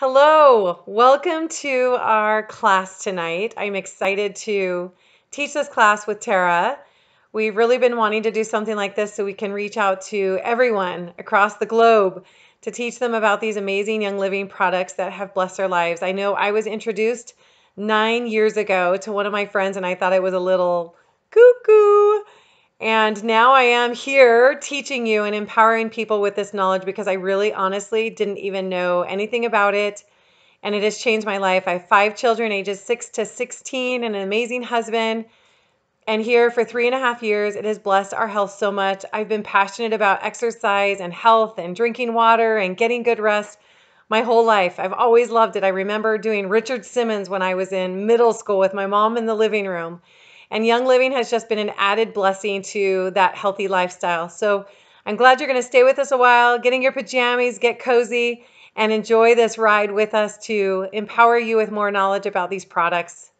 Hello, welcome to our class tonight. I'm excited to teach this class with Tara. We've really been wanting to do something like this so we can reach out to everyone across the globe to teach them about these amazing Young Living products that have blessed their lives. I know I was introduced nine years ago to one of my friends, and I thought it was a little cuckoo. And now I am here teaching you and empowering people with this knowledge because I really honestly didn't even know anything about it. And it has changed my life. I have five children, ages six to 16, and an amazing husband. And here for three and a half years, it has blessed our health so much. I've been passionate about exercise and health and drinking water and getting good rest my whole life. I've always loved it. I remember doing Richard Simmons when I was in middle school with my mom in the living room. And Young Living has just been an added blessing to that healthy lifestyle. So I'm glad you're going to stay with us a while, get in your pajamas, get cozy, and enjoy this ride with us to empower you with more knowledge about these products.